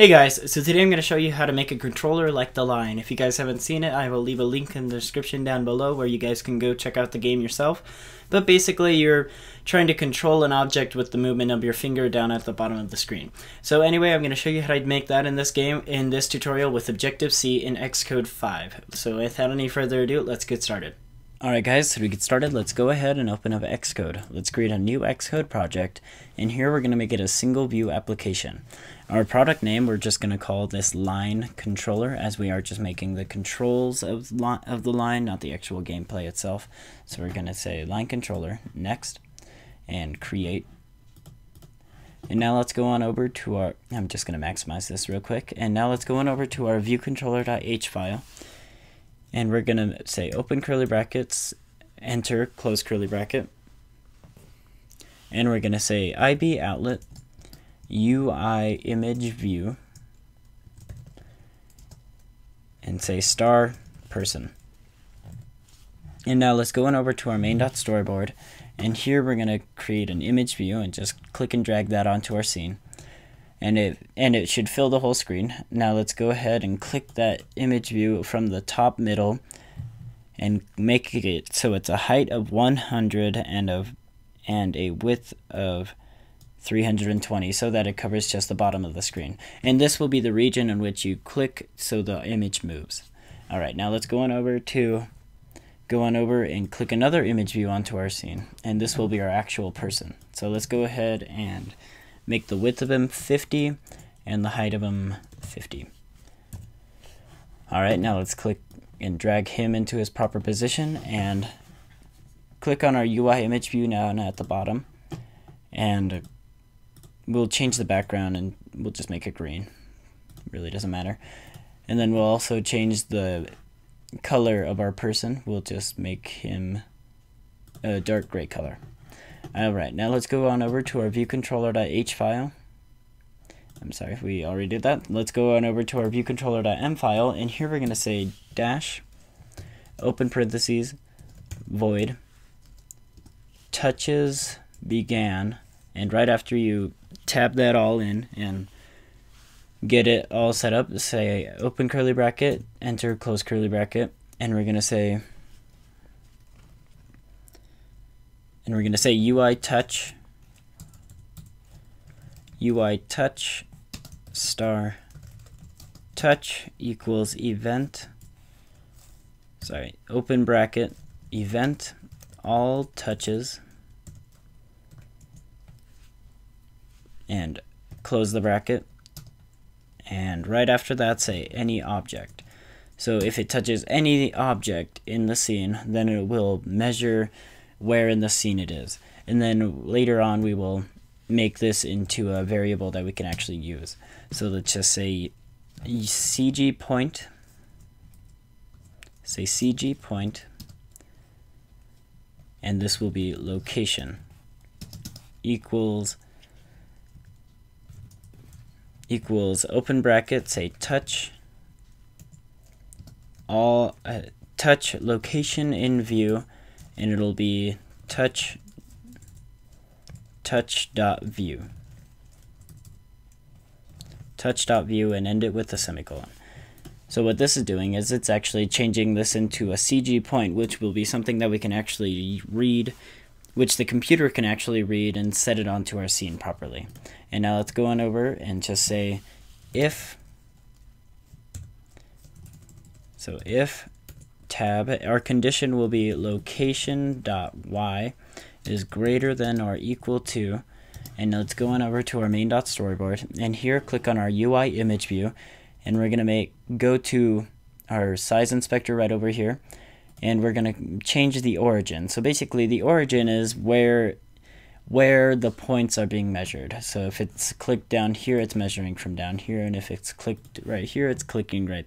Hey guys, so today I'm going to show you how to make a controller like the line. If you guys haven't seen it, I will leave a link in the description down below where you guys can go check out the game yourself. But basically you're trying to control an object with the movement of your finger down at the bottom of the screen. So anyway, I'm going to show you how to make that in this game, in this tutorial with Objective-C in Xcode 5. So without any further ado, let's get started. Alright guys, so to get started, let's go ahead and open up Xcode. Let's create a new Xcode project, and here we're going to make it a single view application. Our product name, we're just going to call this line controller, as we are just making the controls of, of the line, not the actual gameplay itself. So we're going to say line controller, next, and create. And now let's go on over to our, I'm just going to maximize this real quick, and now let's go on over to our viewcontroller.h file and we're going to say open curly brackets, enter, close curly bracket, and we're going to say IB outlet, UI image view, and say star person. And now let's go on over to our main.storyboard, and here we're going to create an image view and just click and drag that onto our scene and it and it should fill the whole screen. Now let's go ahead and click that image view from the top middle and make it so it's a height of 100 and of and a width of 320 so that it covers just the bottom of the screen. And this will be the region in which you click so the image moves. Alright, now let's go on over to go on over and click another image view onto our scene. And this will be our actual person. So let's go ahead and make the width of him 50 and the height of him 50. Alright, now let's click and drag him into his proper position and click on our UI image view now at the bottom and we'll change the background and we'll just make it green. Really doesn't matter. And then we'll also change the color of our person. We'll just make him a dark gray color. Alright, now let's go on over to our viewcontroller.h file. I'm sorry, if we already did that. Let's go on over to our viewcontroller.m file, and here we're going to say dash, open parentheses, void, touches began, and right after you tab that all in and get it all set up, say open curly bracket, enter close curly bracket, and we're going to say and we're going to say UI touch UI touch star touch equals event. Sorry open bracket event all touches. And close the bracket. And right after that say any object. So if it touches any object in the scene then it will measure where in the scene it is. And then later on we will make this into a variable that we can actually use. So let's just say CG point, say CG point, and this will be location equals equals open bracket say touch all uh, touch location in view and it'll be touch touch dot view touch dot view and end it with a semicolon. So what this is doing is it's actually changing this into a CG point, which will be something that we can actually read, which the computer can actually read and set it onto our scene properly. And now let's go on over and just say if, so if tab, our condition will be location.y is greater than or equal to, and let's go on over to our main.storyboard, and here click on our UI image view, and we're going to make go to our size inspector right over here, and we're going to change the origin. So basically the origin is where where the points are being measured. So if it's clicked down here, it's measuring from down here, and if it's clicked right here, it's clicking right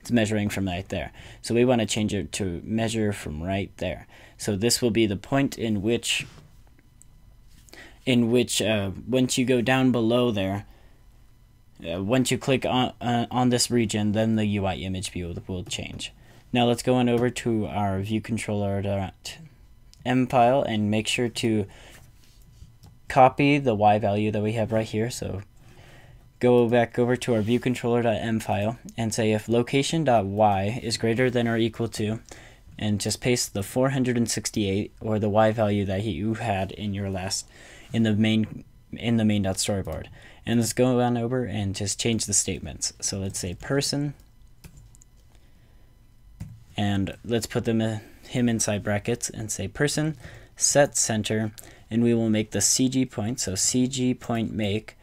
it's measuring from right there. So we want to change it to measure from right there. So this will be the point in which in which uh, once you go down below there, uh, once you click on, uh, on this region, then the UI image view will change. Now let's go on over to our view controller.m file and make sure to copy the y value that we have right here. So go back over to our viewcontroller.m file and say if location.y is greater than or equal to, and just paste the 468 or the y value that you had in your last in the main in the main.storyboard. And let's go on over and just change the statements. So let's say person and let's put them in, him inside brackets and say person set center and we will make the CG point so CG point make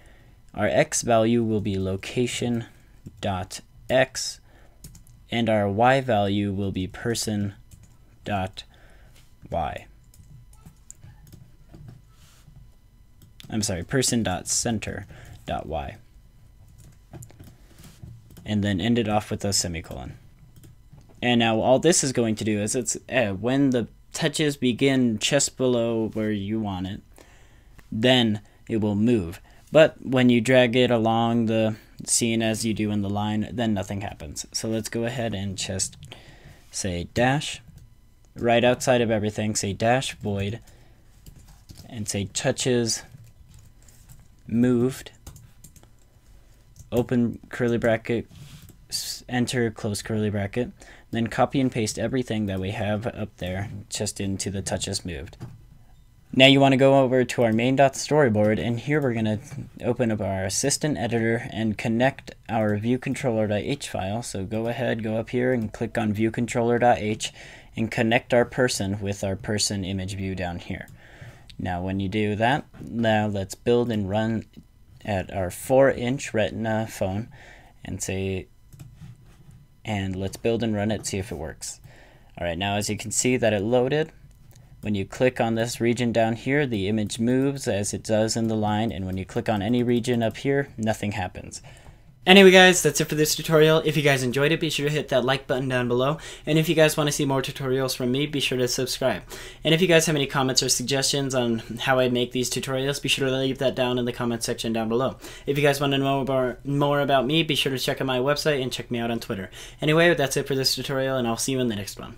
our x value will be location dot x and our y value will be person dot y. I'm sorry, person dot center dot y. And then end it off with a semicolon. And now all this is going to do is it's uh, when the touches begin just below where you want it, then it will move. But when you drag it along the scene as you do in the line, then nothing happens. So let's go ahead and just say dash, right outside of everything, say dash void, and say touches moved, open curly bracket, enter close curly bracket, then copy and paste everything that we have up there just into the touches moved. Now you want to go over to our main.storyboard and here we're going to open up our assistant editor and connect our viewcontroller.h file. So go ahead, go up here and click on viewcontroller.h and connect our person with our person image view down here. Now when you do that, now let's build and run at our 4 inch retina phone and say and let's build and run it see if it works. Alright now as you can see that it loaded when you click on this region down here, the image moves as it does in the line, and when you click on any region up here, nothing happens. Anyway guys, that's it for this tutorial. If you guys enjoyed it, be sure to hit that like button down below. And if you guys want to see more tutorials from me, be sure to subscribe. And if you guys have any comments or suggestions on how I make these tutorials, be sure to leave that down in the comment section down below. If you guys want to know more, about me, be sure to check out my website and check me out on Twitter. Anyway, that's it for this tutorial, and I'll see you in the next one.